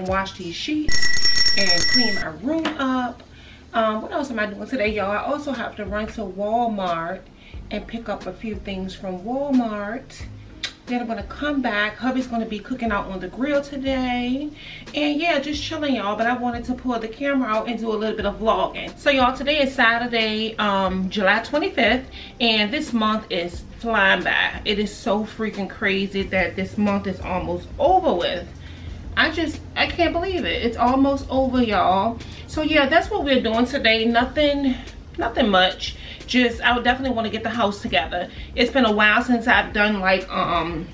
can wash these sheets and clean my room up. Um, what else am I doing today, y'all? I also have to run to Walmart and pick up a few things from Walmart. Then I'm gonna come back. Hubby's gonna be cooking out on the grill today. And yeah, just chilling y'all. But I wanted to pull the camera out and do a little bit of vlogging. So y'all, today is Saturday, um, July 25th. And this month is flying by. It is so freaking crazy that this month is almost over with. I just, I can't believe it. It's almost over, y'all. So yeah, that's what we're doing today. Nothing, nothing much. Just, I would definitely want to get the house together. It's been a while since I've done like, um,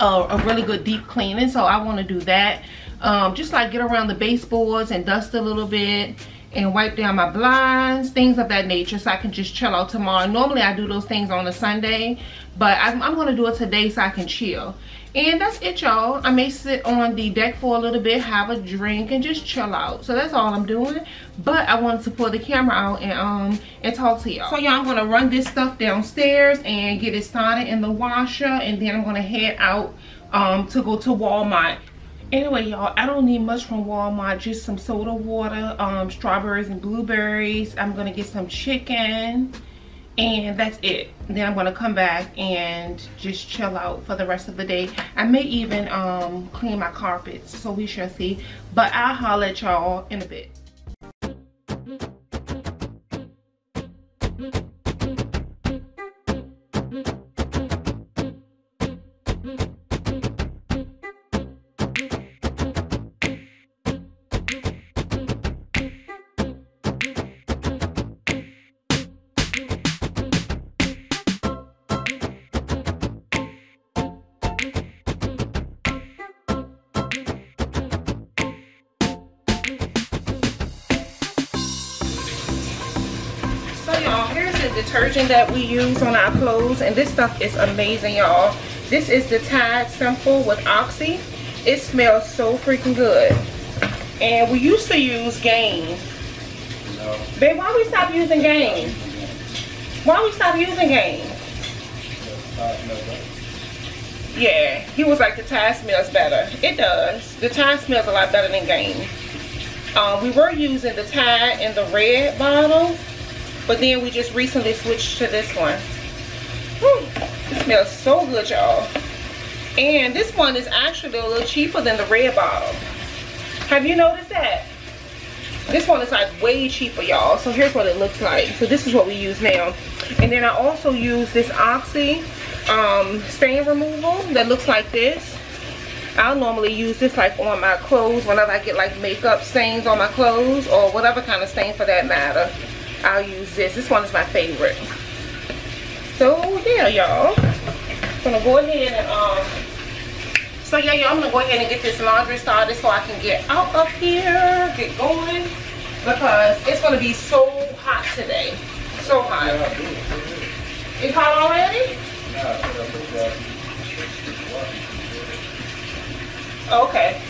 a, a really good deep cleaning. So I want to do that. Um, just like get around the baseboards and dust a little bit and wipe down my blinds, things of that nature so I can just chill out tomorrow. Normally I do those things on a Sunday, but I'm, I'm gonna do it today so I can chill. And that's it y'all. I may sit on the deck for a little bit, have a drink and just chill out. So that's all I'm doing. But I wanted to pull the camera out and um and talk to y'all. So y'all I'm gonna run this stuff downstairs and get it started in the washer and then I'm gonna head out um to go to Walmart anyway y'all i don't need much from walmart just some soda water um strawberries and blueberries i'm gonna get some chicken and that's it. Then i'm gonna come back and just chill out for the rest of the day. I may even um clean my carpets so we shall see. But i'll holler at y'all in a bit detergent that we use on our clothes and this stuff is amazing y'all. This is the tide simple with oxy. It smells so freaking good. And we used to use gain. No. babe why we stop using gain? Why we stop using gain? Yeah he was like the tide smells better. It does. The tide smells a lot better than gain. Um, we were using the tide in the red bottle but then we just recently switched to this one. Whew, it smells so good, y'all. And this one is actually a little cheaper than the red bottle. Have you noticed that? This one is like way cheaper, y'all. So here's what it looks like. So this is what we use now. And then I also use this Oxy um, stain removal that looks like this. I'll normally use this like on my clothes whenever I get like makeup stains on my clothes or whatever kind of stain for that matter. I'll use this. This one is my favorite. So yeah, y'all. I'm Gonna go ahead and um so yeah, y'all, I'm gonna go ahead and get this laundry started so I can get out of here, get going. Because it's gonna be so hot today. So hot. It's hot already? Okay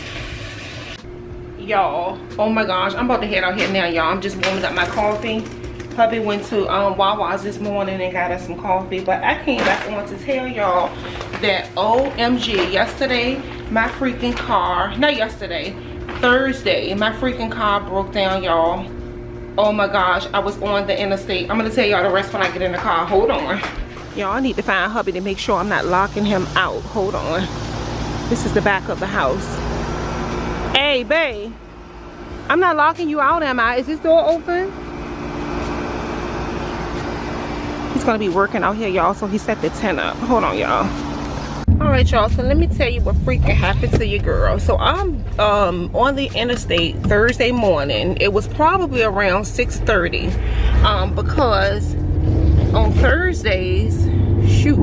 y'all oh my gosh i'm about to head out here now y'all i'm just warming up my coffee hubby went to um, Wawa's this morning and got us some coffee. But I came back on to tell y'all that OMG, yesterday, my freaking car, not yesterday, Thursday, my freaking car broke down, y'all. Oh my gosh, I was on the interstate. I'm gonna tell y'all the rest when I get in the car. Hold on. Y'all, I need to find hubby to make sure I'm not locking him out. Hold on. This is the back of the house. Hey, babe. I'm not locking you out, am I? Is this door open? He's gonna be working out here y'all so he set the tent up. Hold on y'all. All right y'all so let me tell you what freaking happened to your girl. So i'm um on the interstate thursday morning. It was probably around 6 30 um because on thursdays shoot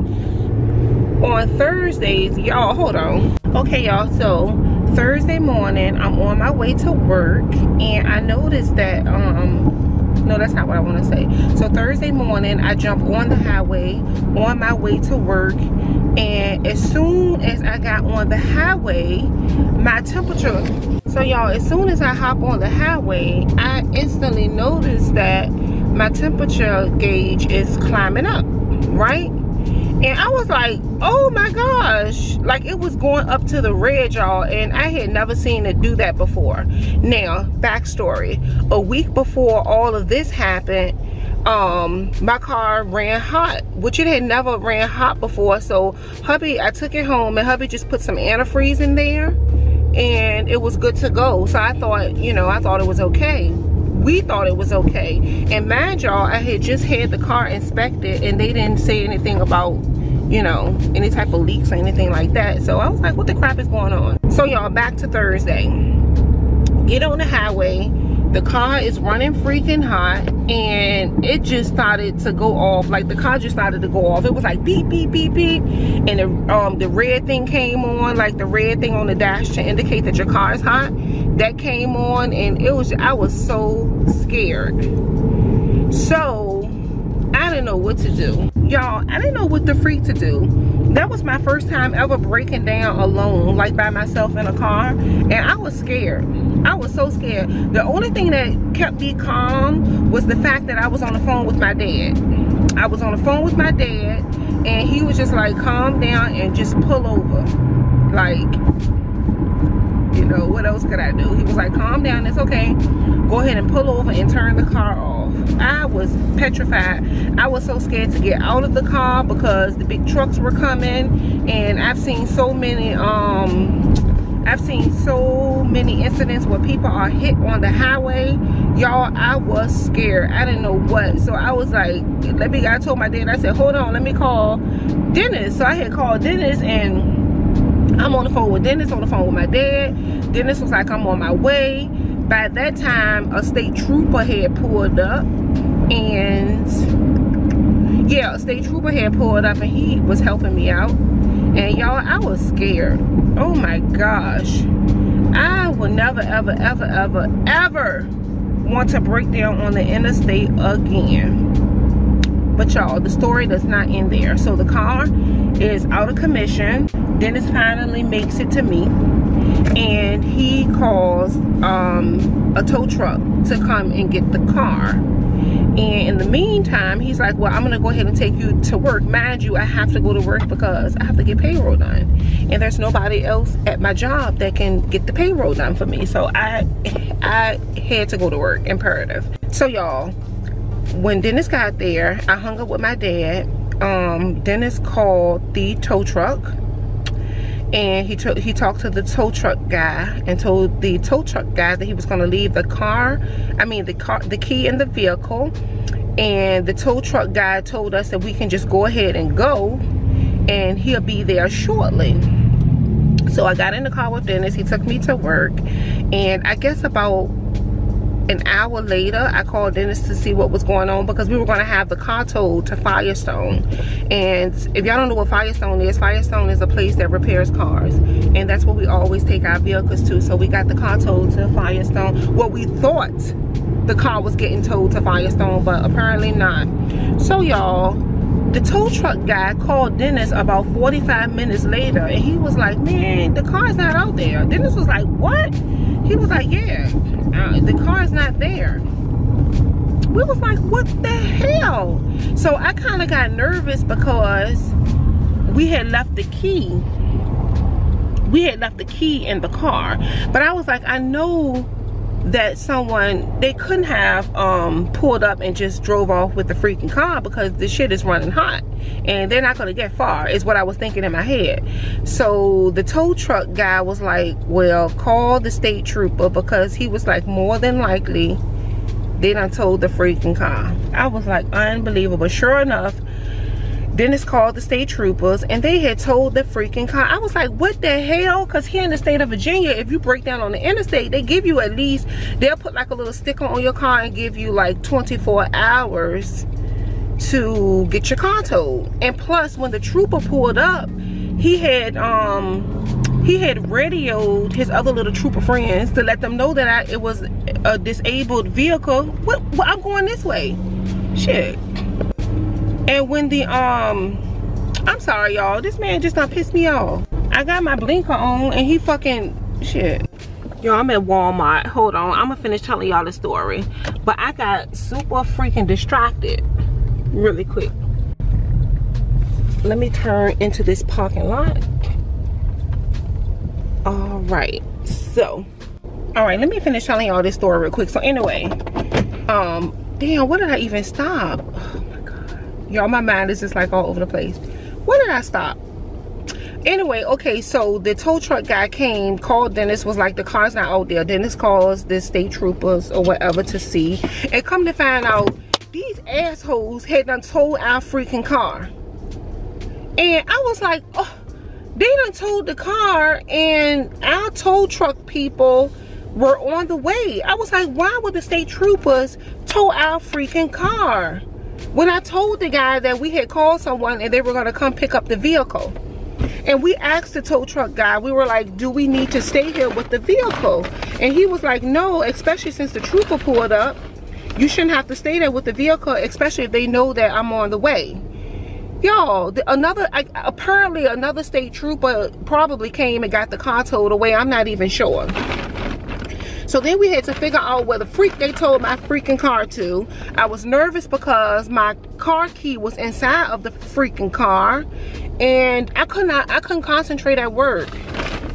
on thursdays y'all hold on. Okay y'all so thursday morning i'm on my way to work and i noticed that um no that's not what i want to say. So thursday morning i jump on the highway on my way to work and as soon as i got on the highway my temperature so y'all as soon as i hop on the highway i instantly noticed that my temperature gauge is climbing up right and i was like, oh my gosh. Like it was going up to the red, y'all. And I had never seen it do that before. Now, backstory. A week before all of this happened, um my car ran hot which it had never ran hot before so hubby i took it home and hubby just put some antifreeze in there and it was good to go so i thought you know i thought it was okay we thought it was okay. And mind y'all i had just had the car inspected and they didn't say anything about you know any type of leaks or anything like that. So i was like what the crap is going on? So y'all back to thursday. Get on the highway the car is running freaking hot and it just started to go off like the car just started to go off. It was like beep beep beep beep and the um the red thing came on like the red thing on the dash to indicate that your car is hot that came on and it was i was so scared. So i didn't know what to do. Y'all i didn't know what the freak to do that was my first time ever breaking down alone like by myself in a car and i was scared I was so scared. The only thing that kept me calm was the fact that I was on the phone with my dad. I was on the phone with my dad and he was just like, calm down and just pull over. Like, you know, what else could I do? He was like, calm down, it's okay. Go ahead and pull over and turn the car off. I was petrified. I was so scared to get out of the car because the big trucks were coming and I've seen so many um I've seen so many incidents where people are hit on the highway. Y'all, I was scared. I didn't know what. So I was like, let me, I told my dad, I said, hold on, let me call Dennis. So I had called Dennis and I'm on the phone with Dennis, on the phone with my dad. Dennis was like, I'm on my way. By that time, a state trooper had pulled up and yeah, a state trooper had pulled up and he was helping me out. And y'all, I was scared. Oh my gosh. I will never ever ever ever ever want to break down on the interstate again. But y'all the story does not end there. So the car is out of commission. Dennis finally makes it to me and he calls um, a tow truck to come and get the car. And in the meantime he's like well i'm gonna go ahead and take you to work. Mind you i have to go to work because i have to get payroll done. And there's nobody else at my job that can get the payroll done for me. So i i had to go to work imperative. So y'all when dennis got there i hung up with my dad. Um dennis called the tow truck and he he talked to the tow truck guy and told the tow truck guy that he was going to leave the car i mean the car the key in the vehicle. And the tow truck guy told us that we can just go ahead and go and he'll be there shortly. So i got in the car with dennis. He took me to work. And i guess about an hour later i called dennis to see what was going on because we were going to have the car towed to firestone. And if y'all don't know what firestone is firestone is a place that repairs cars. And that's where we always take our vehicles to. So we got the car towed to firestone. What we thought the car was getting towed to firestone but apparently not. So y'all the tow truck guy called Dennis about 45 minutes later and he was like, man, the car's not out there. Dennis was like, what? He was like, yeah, uh, the car's not there. We was like, what the hell? So I kind of got nervous because we had left the key. We had left the key in the car. But I was like, I know that someone they couldn't have um, pulled up and just drove off with the freaking car because the shit is running hot. And they're not gonna get far is what I was thinking in my head. So the tow truck guy was like well call the state trooper because he was like more than likely they done told the freaking car. I was like unbelievable. Sure enough Dennis called the state troopers and they had told the freaking car. I was like, what the hell? Because here in the state of Virginia, if you break down on the interstate, they give you at least, they'll put like a little sticker on your car and give you like 24 hours to get your car towed. And plus, when the trooper pulled up, he had, um, he had radioed his other little trooper friends to let them know that I, it was a disabled vehicle. What, what, I'm going this way. Shit. And when the, um, I'm sorry y'all, this man just not pissed me off. I got my blinker on and he fucking, shit. Yo, I'm at Walmart. Hold on, I'm gonna finish telling y'all the story. But I got super freaking distracted really quick. let me turn into this parking lot all right so all right let me finish telling y'all this story real quick so anyway um damn what did i even stop y'all my mind is just like all over the place. What did i stop? Anyway okay so the tow truck guy came called dennis was like the car's not out there. Dennis calls the state troopers or whatever to see. And come to find out these assholes had done towed our freaking car. And i was like oh they done towed the car and our tow truck people were on the way. I was like why would the state troopers tow our freaking car when i told the guy that we had called someone and they were going to come pick up the vehicle and we asked the tow truck guy, we were like, do we need to stay here with the vehicle? And he was like, no, especially since the trooper pulled up, you shouldn't have to stay there with the vehicle, especially if they know that I'm on the way. Y'all, another, apparently another state trooper probably came and got the car towed away. I'm not even sure. So then we had to figure out where the freak they towed my freaking car to. I was nervous because my car key was inside of the freaking car and I could not I couldn't concentrate at work.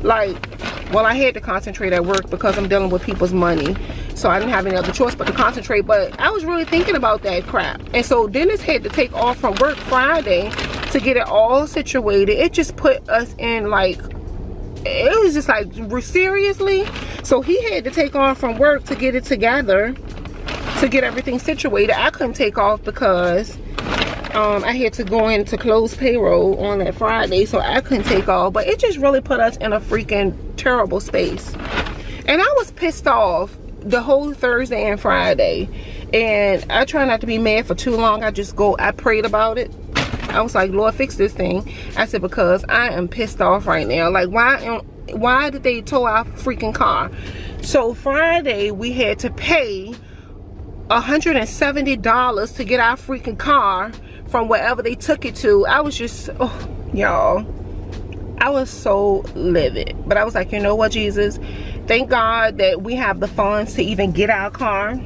Like, well I had to concentrate at work because I'm dealing with people's money. So I didn't have any other choice but to concentrate. But I was really thinking about that crap. And so Dennis had to take off from work Friday to get it all situated. It just put us in like it was just like seriously so he had to take off from work to get it together to get everything situated i couldn't take off because um, I had to go in to close payroll on that Friday, so I couldn't take off. But it just really put us in a freaking terrible space. And I was pissed off the whole Thursday and Friday. And I try not to be mad for too long. I just go, I prayed about it. I was like, Lord, fix this thing. I said, because I am pissed off right now. Like, why am, why did they tow our freaking car? So Friday, we had to pay $170 to get our freaking car from wherever they took it to. I was just, oh, y'all. I was so livid. But I was like, you know what, Jesus? Thank God that we have the funds to even get our car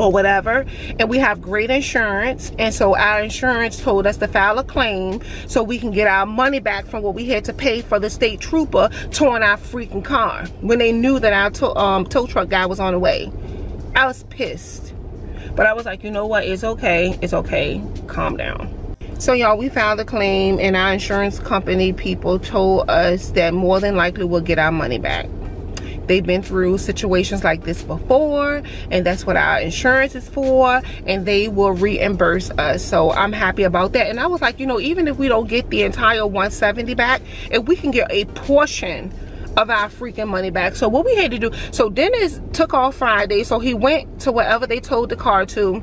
or whatever and we have great insurance and so our insurance told us to file a claim so we can get our money back from what we had to pay for the state trooper towing our freaking car when they knew that our tow, um, tow truck guy was on the way. I was pissed. But I was like you know what? It's okay. It's okay. Calm down. So y'all we filed a claim and our insurance company people told us that more than likely we'll get our money back They've been through situations like this before and that's what our insurance is for and they will reimburse us. So I'm happy about that. And I was like, you know, even if we don't get the entire 170 back, if we can get a portion of our freaking money back. So what we had to do, so Dennis took off Friday, so he went to wherever they towed the car to,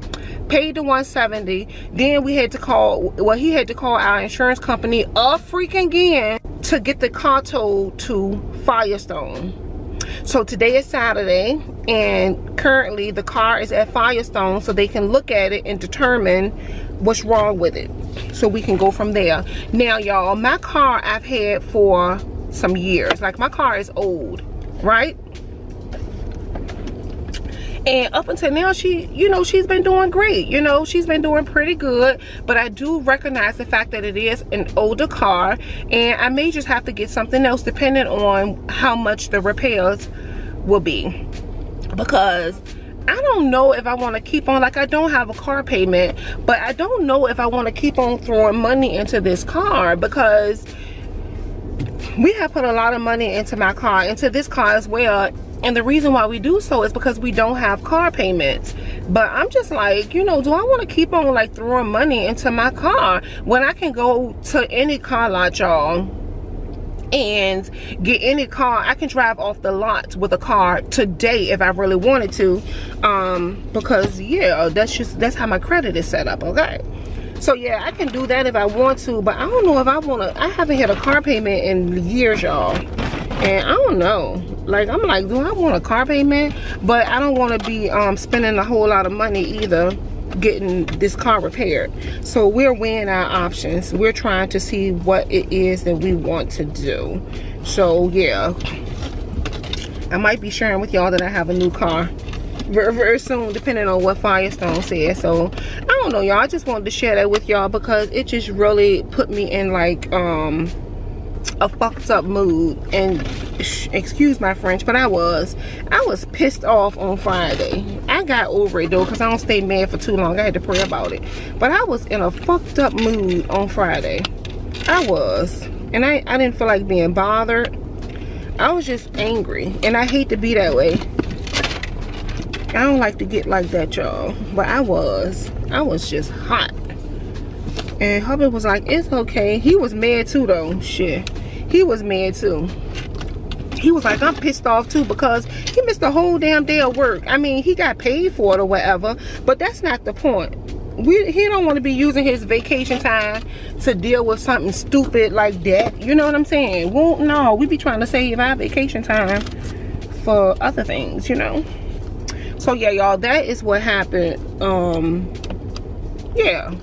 paid the 170. Then we had to call, well, he had to call our insurance company a freaking again to get the car towed to Firestone so today is Saturday and currently the car is at Firestone so they can look at it and determine what's wrong with it. So we can go from there. Now y'all, my car I've had for some years. Like my car is old, right? And up until now she you know she's been doing great. You know she's been doing pretty good. But i do recognize the fact that it is an older car. And i may just have to get something else depending on how much the repairs will be. Because I don't know if I want to keep on, like I don't have a car payment, but I don't know if I want to keep on throwing money into this car because we have put a lot of money into my car, into this car as well, and the reason why we do so is because we don't have car payments. But i'm just like you know do i want to keep on like throwing money into my car when i can go to any car lot y'all and get any car? I can drive off the lot with a car today if i really wanted to um because yeah that's just that's how my credit is set up okay? So yeah i can do that if i want to but i don't know if i want to i haven't had a car payment in years y'all and i don't know. Like i'm like do i want a car payment? But i don't want to be um, spending a whole lot of money either getting this car repaired. So we're weighing our options. We're trying to see what it is that we want to do. So yeah. I might be sharing with y'all that i have a new car very, very soon, depending on what Firestone says. So, I don't know, y'all. I just wanted to share that with y'all because it just really put me in like, um, a fucked up mood and excuse my french but i was i was pissed off on friday. I got over it though because i don't stay mad for too long. I had to pray about it. But i was in a fucked up mood on friday. I was and i i didn't feel like being bothered. I was just angry and i hate to be that way. I don't like to get like that y'all but i was i was just hot. And hubby was like it's okay. He was mad too though. Shit he was mad too. He was like i'm pissed off too because he missed a whole damn day of work. I mean he got paid for it or whatever but that's not the point. We, he don't want to be using his vacation time to deal with something stupid like that. You know what i'm saying? Well no we be trying to save our vacation time for other things you know? So yeah y'all that is what happened um yeah.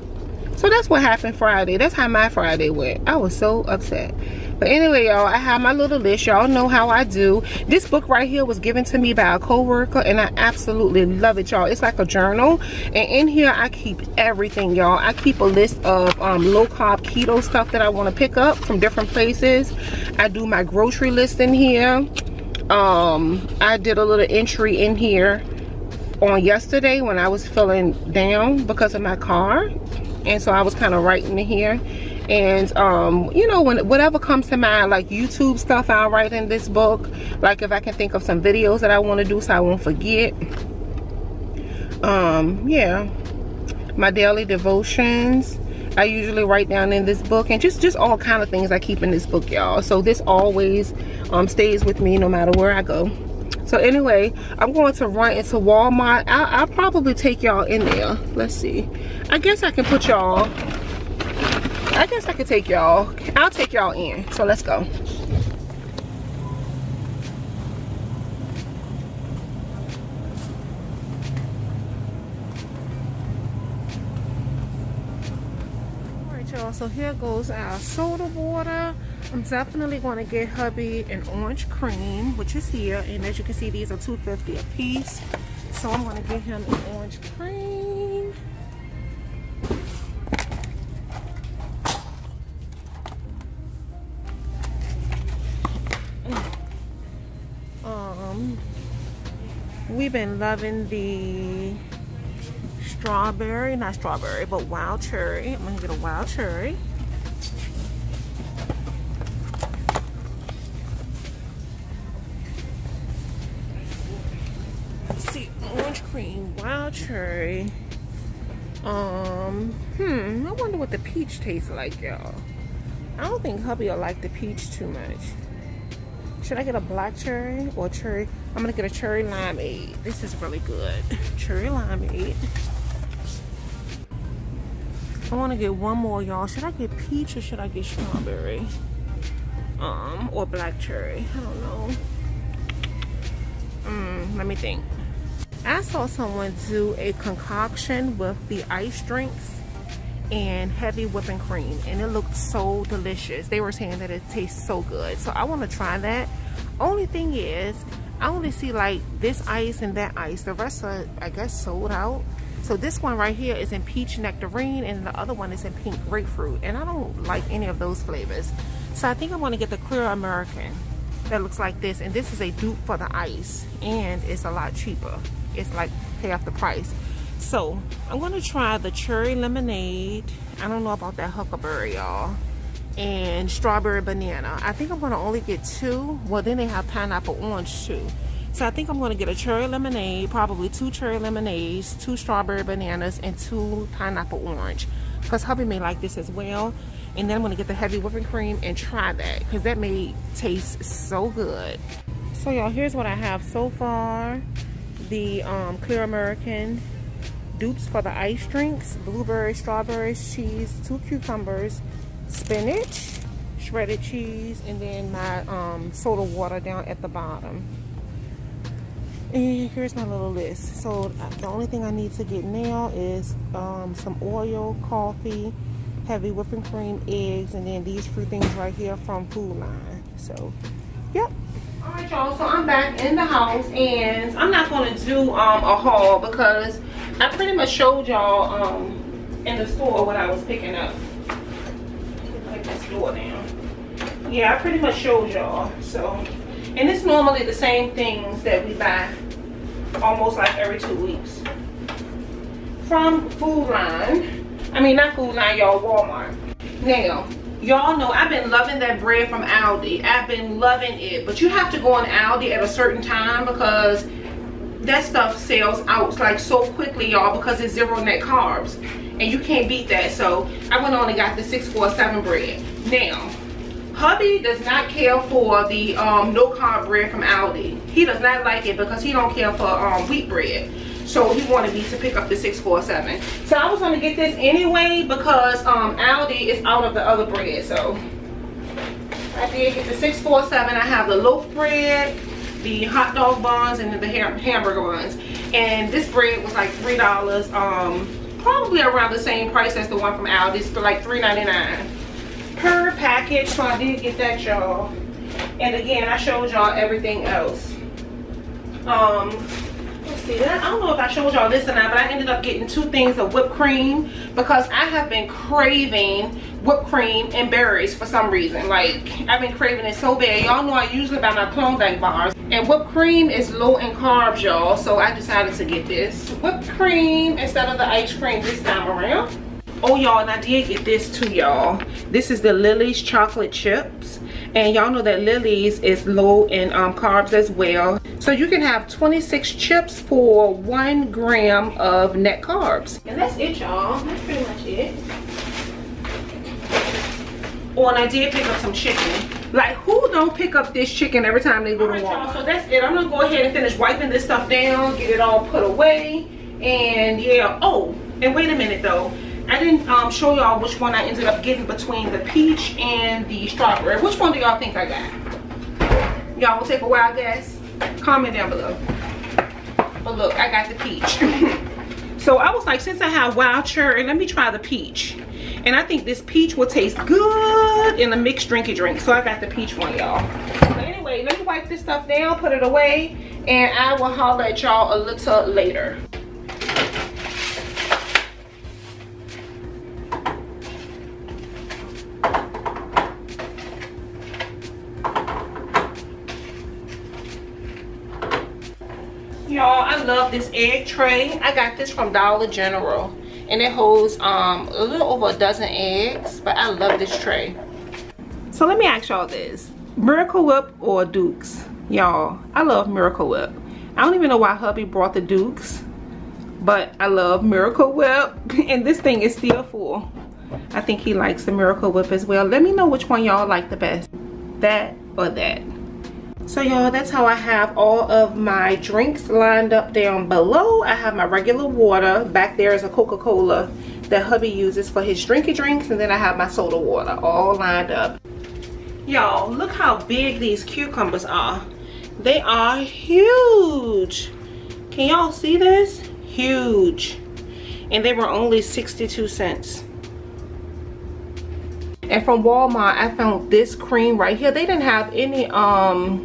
So that's what happened friday. That's how my friday went. I was so upset but anyway y'all i have my little list. Y'all know how i do. This book right here was given to me by a co-worker and i absolutely love it y'all. It's like a journal and in here i keep everything y'all. I keep a list of um, low carb keto stuff that i want to pick up from different places. I do my grocery list in here. Um i did a little entry in here on yesterday when i was feeling down because of my car and so i was kind of writing in here and um you know when whatever comes to mind like youtube stuff i'll write in this book like if i can think of some videos that i want to do so i won't forget. Um yeah. My daily devotions i usually write down in this book and just just all kind of things i keep in this book y'all. So this always um stays with me no matter where i go. So anyway i'm going to run into walmart. I'll, I'll probably take y'all in there. Let's see. I guess i can put y'all I guess I could take y'all. I'll take y'all in. So let's go. So here goes our soda water i'm definitely going to get hubby an orange cream which is here and as you can see these are 250 a piece so i'm going to get him an orange cream been loving the strawberry, not strawberry, but wild cherry. I'm gonna get a wild cherry. Let's see, orange cream, wild cherry. Um, hmm, I wonder what the peach tastes like, y'all. I don't think hubby will like the peach too much. Should I get a black cherry or cherry? I'm gonna get a cherry limeade. This is really good. Cherry limeade. I wanna get one more, y'all. Should I get peach or should I get strawberry? Um, or black cherry. I don't know. Mm, let me think. I saw someone do a concoction with the ice drinks and heavy whipping cream and it looked so delicious. They were saying that it tastes so good. So i want to try that. Only thing is i only see like this ice and that ice. The rest are i guess sold out. So this one right here is in peach nectarine and the other one is in pink grapefruit and i don't like any of those flavors. So i think i want to get the clear american that looks like this and this is a dupe for the ice and it's a lot cheaper. It's like half the price so I'm gonna try the cherry lemonade. I don't know about that huckleberry, y'all. And strawberry banana. I think I'm gonna only get two. Well, then they have pineapple orange too. So I think I'm gonna get a cherry lemonade, probably two cherry lemonades, two strawberry bananas, and two pineapple orange. Because hubby may like this as well. And then I'm gonna get the heavy whipping cream and try that. Because that may taste so good. So y'all, here's what I have so far. The um, Clear American dupes for the ice drinks blueberry strawberries cheese two cucumbers spinach shredded cheese and then my um, soda water down at the bottom. And here's my little list. So uh, the only thing I need to get now is um, some oil coffee heavy whipping cream eggs and then these three things right here from Food Lion. so yep. Alright y'all, so I'm back in the house and I'm not gonna do um, a haul because I pretty much showed y'all um, in the store what I was picking up. Take this door down. Yeah, I pretty much showed y'all. So, and it's normally the same things that we buy almost like every two weeks from Food Lion. I mean, not Food Lion, y'all, Walmart. Now, y'all know I've been loving that bread from Aldi. I've been loving it. But you have to go on Aldi at a certain time because that stuff sells out like so quickly, y'all, because it's zero net carbs. And you can't beat that. So I went on and got the 647 bread. Now, hubby does not care for the um, no carb bread from Aldi. He does not like it because he don't care for um, wheat bread. So he wanted me to pick up the 647. So I was gonna get this anyway because um, Aldi is out of the other bread. So I did get the 647. I have the loaf bread, the hot dog buns, and the ham hamburger buns. And this bread was like $3. Um, probably around the same price as the one from Aldi's, It's like $3.99 per package. So I did get that, y'all. And again, I showed y'all everything else. Um, see i don't know if i showed y'all this or not but i ended up getting two things of whipped cream because i have been craving whipped cream and berries for some reason. Like i've been craving it so bad. Y'all know i usually buy my klondike bars. And whipped cream is low in carbs y'all so i decided to get this. Whipped cream instead of the ice cream this time around. Oh y'all and i did get this too y'all. This is the lily's chocolate chips. And y'all know that lily's is low in um, carbs as well so you can have 26 chips for one gram of net carbs and that's it y'all that's pretty much it oh and i did pick up some chicken like who don't pick up this chicken every time they go to Walmart? so that's it i'm gonna go ahead and finish wiping this stuff down get it all put away and yeah oh and wait a minute though I didn't um, show y'all which one I ended up getting between the peach and the strawberry. Which one do y'all think I got? Y'all will take a wild guess? Comment down below. But look, I got the peach. so I was like, since I have wild cherry, let me try the peach. And I think this peach will taste good in a mixed drinky drink. So I got the peach one, y'all. But anyway, let me wipe this stuff down, put it away, and I will holler at y'all a little later. Y'all i love this egg tray. I got this from dollar general and it holds um a little over a dozen eggs but i love this tray. So let me ask y'all this. Miracle whip or dukes? Y'all i love miracle whip. I don't even know why hubby brought the dukes but i love miracle whip and this thing is still full. I think he likes the miracle whip as well. Let me know which one y'all like the best. That or that so y'all that's how i have all of my drinks lined up down below. I have my regular water. Back there is a coca-cola that hubby uses for his drinky drinks and then i have my soda water all lined up. Y'all look how big these cucumbers are. They are huge. Can y'all see this? Huge. And they were only 62 cents and from Walmart I found this cream right here. They didn't have any um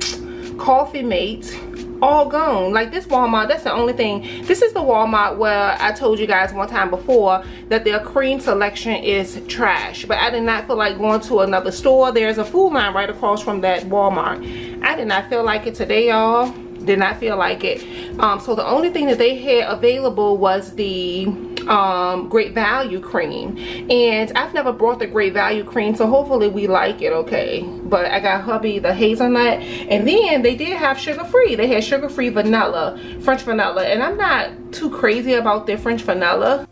coffee mates. All gone. Like this walmart that's the only thing. This is the walmart where i told you guys one time before that their cream selection is trash. But i did not feel like going to another store. There's a Food Lion right across from that walmart. I did not feel like it today y'all did not feel like it. Um, so the only thing that they had available was the um, great value cream. And I've never brought the great value cream so hopefully we like it okay? But I got hubby the hazelnut. And then they did have sugar free they had sugar free vanilla French vanilla. And I'm not too crazy about their French vanilla.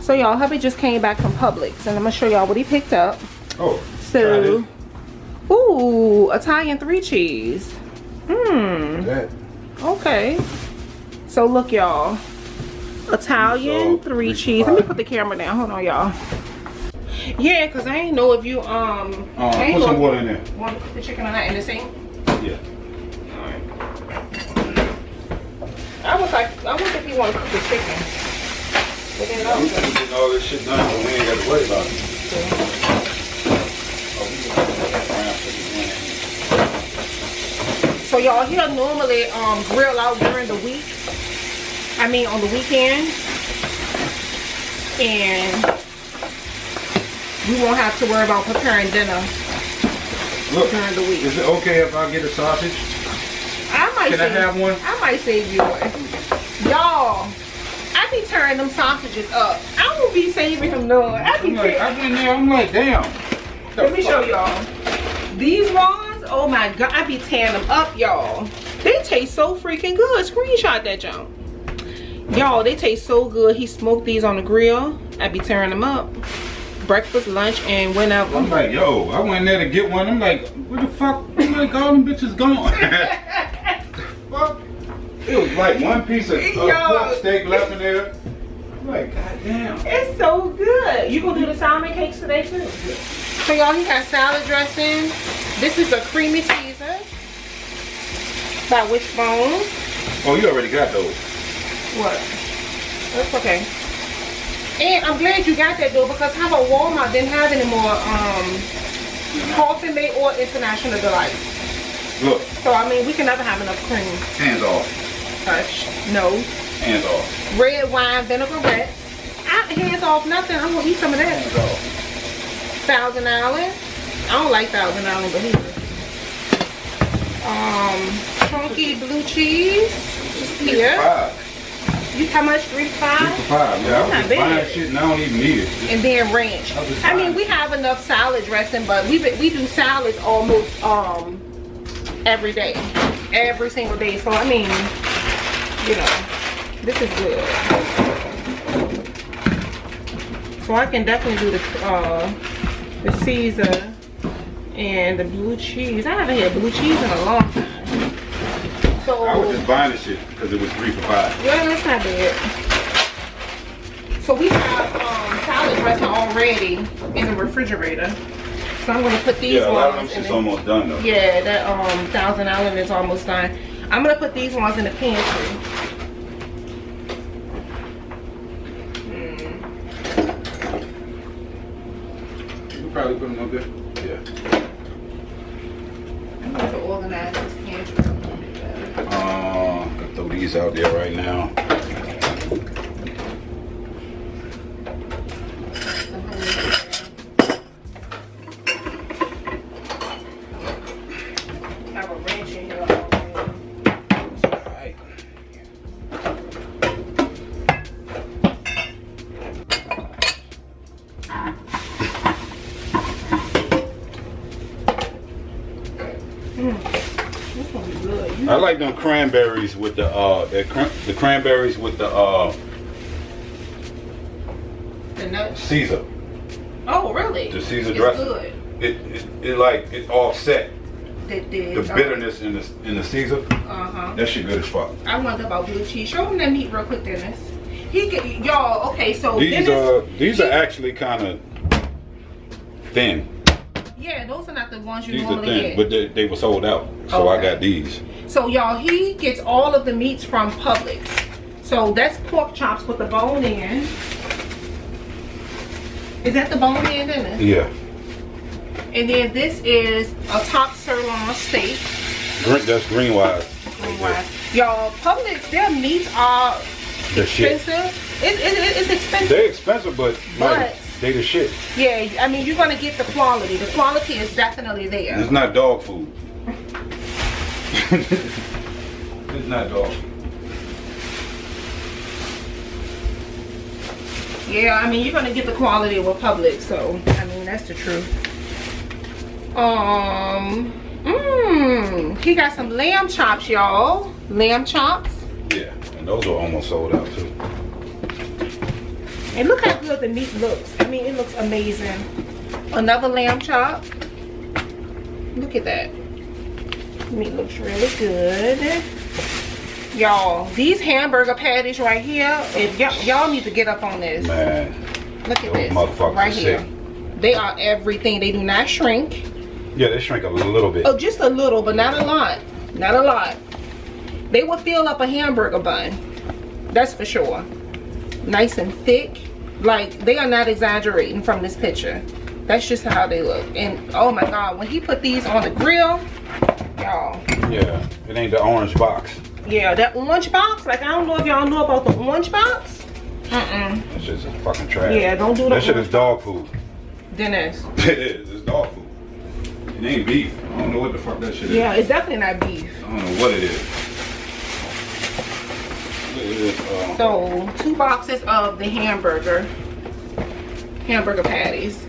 So y'all hubby just came back from Publix and I'm gonna show y'all what he picked up. Oh so ooh Italian three cheese hmm okay so look y'all Italian, three cheese. Let me put the camera down. Hold on, y'all. Yeah, cause I ain't know if you um. Uh, I put some water in there. Want to put the chicken on that in the sink? Yeah. Alright. I was like, I wonder if you want to cook the chicken. But then no. We can get all this shit done, but we ain't got to worry about it. Oh, so y'all, he'll normally um, grill out during the week. I mean, on the weekend. And we won't have to worry about preparing dinner Look, during the week. is it okay if I get a sausage? I might Can I have one? I might save you one. Y'all, I be tearing them sausages up. I won't be saving them none. I be I'm like. I've there. I'm like, damn. Let me show y'all. These ones, oh my god, I be tearing them up, y'all. They taste so freaking good. Screenshot that junk. Y'all, they taste so good. He smoked these on the grill. I be tearing them up. Breakfast, lunch, and whenever. I'm like, yo, I went there to get one. I'm like, where the fuck? I'm like, all them bitches gone. fuck. It was like one piece of, of Yo. pork steak left in there. I'm like, goddamn. It's so good. You gonna do the salmon cakes today too? So y'all, he got salad dressing. This is a creamy Caesar by Wishbone. Oh, you already got those. What? That's okay. And I'm glad you got that though because how about Walmart didn't have any more um coffee mate or international delight. Look, So I mean we can never have enough cream. hands off. Hush. No. Hands off. Red wine vinaigrette. I hands off nothing. I'm gonna eat some of that. Hands off. Thousand Island. I don't like Thousand Island, but he Um, chunky blue cheese. Just Here. Five. You how much? Three to Three five? five. Yeah, I was Not bad. buying shit and I don't even need it. and then ranch. I I mean, we have enough salad dressing, but we we do salads almost um every day, every single day. So I mean, you know, this is good. So I can definitely do the uh the Caesar and the blue cheese. I haven't had blue cheese in a long time. So I was just buying the shit because it was three for five. yeah, that's not bad. So we have um, salad dressing already in the refrigerator. So I'm gonna put these Yeah, a lot of them ones in shit's almost done though. Yeah, that um Thousand Island is almost done. I'm gonna put these ones in the pantry. Probably put them up there. Yeah. I'm going to organize this pantry. a little bit better. Uh, throw these out there right now. Cranberries with the uh the, cran- the cranberries with the uh the nuts. Caesar. Oh, really? The Caesar it's dressing. good. It, it it like it offset The, the, the bitterness in the in the Caesar. Uh-huh. That shit good as fuck. I wonder about blue cheese. Show him that meat real quick, Dennis. He get y'all. Okay, so These Dennis, are these are actually kind of thin. yeah, those are not the ones you These are thin, get. but they, they were sold out, so I got these. So y'all, he gets all of the meats from Publix. So that's pork chops with the bone in. Is that the bone in, Dennis? Yeah, And then this is a top sirloin steak. that's GreenWise. Green wine. Y'all, Publix, their meats are The expensive. It, it, it- it's expensive. They're expensive, but But- like, they the shit. Yeah, I mean, you're gonna get the quality. The quality is definitely there. It's not dog food. It's not dog. Yeah, I mean, you're gonna get the quality with Publix, so I mean, that's the truth. Um, mmm, he got some lamb chops, y'all. Lamb chops. Yeah, and those are almost sold out too. And look how good the meat looks. I mean, it looks amazing. Another lamb chop. Look at that. Meat looks really good. Y'all, these hamburger patties right here, if y'all y'all need to get up on this. Man, Look at this. Right here. sick. They are everything. They do not shrink. yeah, they shrink a little bit. Oh, just a little, but not a lot. Not a lot. They will fill up a hamburger bun. That's for sure. Nice and thick. Like, they are not exaggerating from this picture. That's just how they look. And, oh my God, when he put these on the grill, y'all. Yeah, it ain't the orange box. Yeah, that orange box. Like I don't know if y'all know about the orange box. Mm-mm. That shit's fucking trash. Yeah, don't do that. That shit is dog food. Dennis. it is. It's dog food. It ain't beef. I don't know what the fuck that shit is. Yeah, it's definitely not beef. I don't know what it is. It is uh, So two boxes of the hamburger, hamburger patties.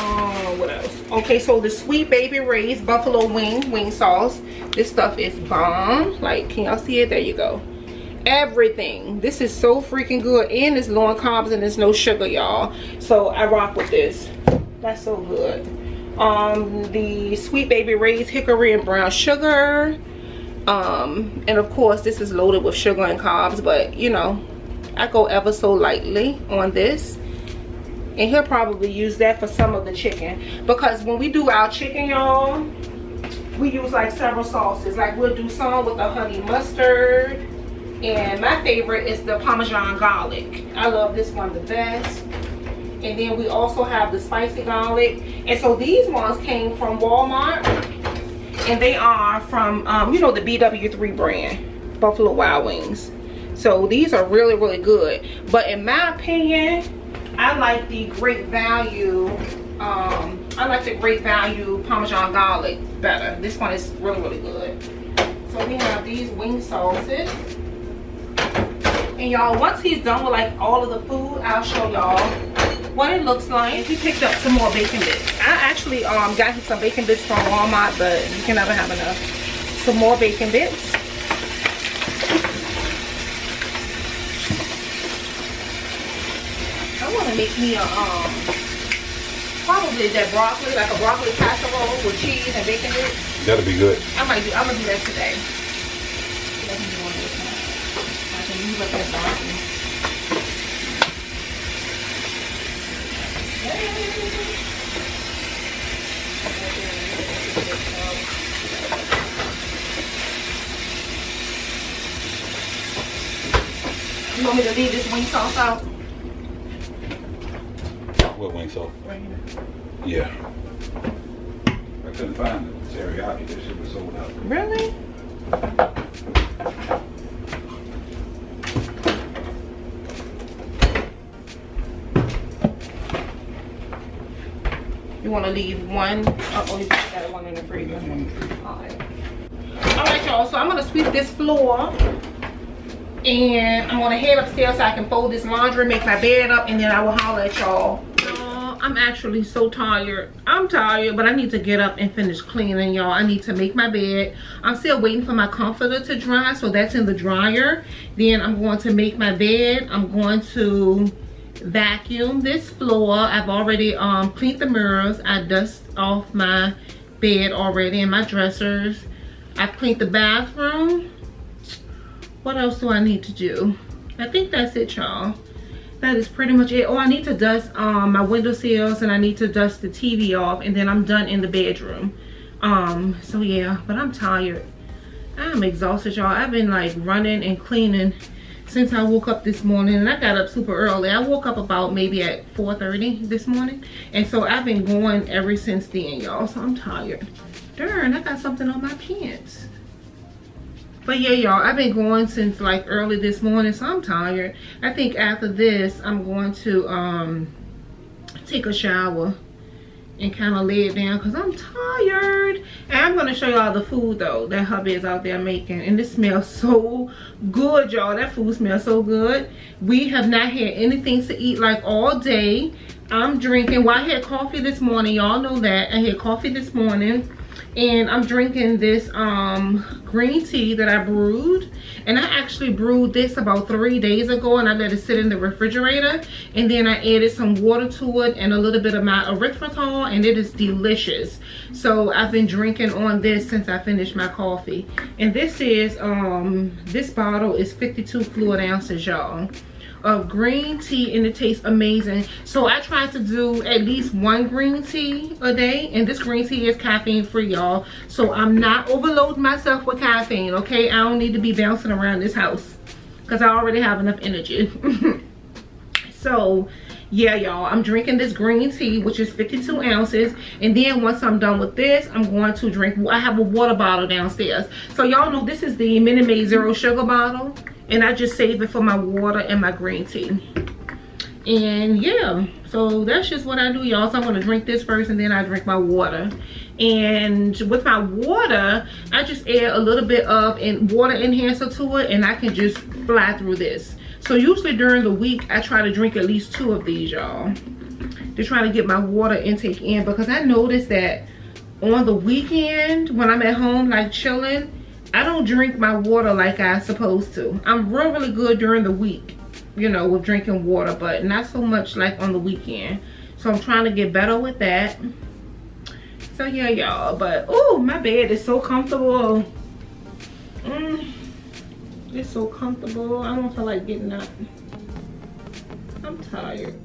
Oh, what else? Okay, so the Sweet Baby Ray's buffalo wing wing sauce. This stuff is bomb. Like, can y'all see it? There you go. Everything. This is so freaking good, and it's low in carbs and there's no sugar, y'all. So I rock with this. That's so good. Um, the Sweet Baby Ray's hickory and brown sugar um and of course this is loaded with sugar and carbs but you know i go ever so lightly on this and he'll probably use that for some of the chicken. Because when we do our chicken y'all we use like several sauces. Like we'll do some with the honey mustard. And my favorite is the parmesan garlic. I love this one the best. And then we also have the spicy garlic. And so these ones came from walmart. And they are from um, you know the bw3 brand buffalo wild wings. So these are really really good. But in my opinion i like the great value um, i like the great value parmesan garlic better this one is really really good so we have these wing sauces and y'all once he's done with like all of the food i'll show y'all what it looks like. He picked up some more bacon bits. I actually um got him some bacon bits from Walmart, but you can never have enough. Some more bacon bits. To make me a um probably that broccoli, like a broccoli casserole with cheese and bacon bits. that'll be good. I might do. I'm gonna do that today. Let me do one this one. I can use up that broccoli. You want me to leave this wing sauce out? What wing sauce? Right. Yeah. I couldn't find the teriyaki. That shit was sold out. Really? You want to leave one? Oh, oh, you got one in the freezer. Alright. Alright, y'all. So I'm going to sweep this floor. And I'm going to head upstairs so I can fold this laundry, make my bed up, and then I will holler at y'all. I'm actually so tired. I'm tired, but I need to get up and finish cleaning, y'all. I need to make my bed. I'm still waiting for my comforter to dry, so that's in the dryer. Then I'm going to make my bed. I'm going to vacuum this floor. I've already um, cleaned the mirrors. I dust off my bed already and my dressers. I've cleaned the bathroom. What else do I need to do? I think that's it, y'all. That is pretty much it. Oh, I need to dust um, my window sills and I need to dust the TV off and then I'm done in the bedroom. Um, so yeah, but I'm tired. I'm exhausted, y'all. I've been like running and cleaning since I woke up this morning and I got up super early. I woke up about maybe at 4.30 this morning. And so I've been going ever since then, y'all. So I'm tired. Darn, I got something on my pants. But yeah, y'all, I've been going since like early this morning, so I'm tired. I think after this, I'm going to um take a shower and kind of lay it down because I'm tired. And I'm going to show y'all the food though that hubby is out there making. And this smells so good, y'all. That food smells so good. We have not had anything to eat like all day. I'm drinking, well, I had coffee this morning. Y'all know that. I had coffee this morning and I'm drinking this um green tea that I brewed. And I actually brewed this about three days ago and I let it sit in the refrigerator. And then I added some water to it and a little bit of my erythritol and it is delicious. So I've been drinking on this since I finished my coffee. And this is um this bottle is 52 fluid ounces y'all of green tea and it tastes amazing. So i try to do at least one green tea a day and this green tea is caffeine free y'all. So i'm not overloading myself with caffeine okay? I don't need to be bouncing around this house because i already have enough energy. So yeah y'all i'm drinking this green tea which is 52 ounces and then once i'm done with this i'm going to drink i have a water bottle downstairs. So y'all know this is the minute maid zero sugar bottle and i just save it for my water and my green tea. And yeah so that's just what i do y'all. So i'm gonna drink this first and then i drink my water. And with my water i just add a little bit of and water enhancer to it and i can just fly through this. So usually during the week, I try to drink at least two of these, y'all. To try to get my water intake in. Because I noticed that on the weekend when I'm at home like chilling, I don't drink my water like I supposed to. I'm real, really good during the week, you know, with drinking water, but not so much like on the weekend. So I'm trying to get better with that. So yeah, y'all, but oh, my bed is so comfortable. Mm. It's so comfortable. I don't feel like getting up. I'm tired.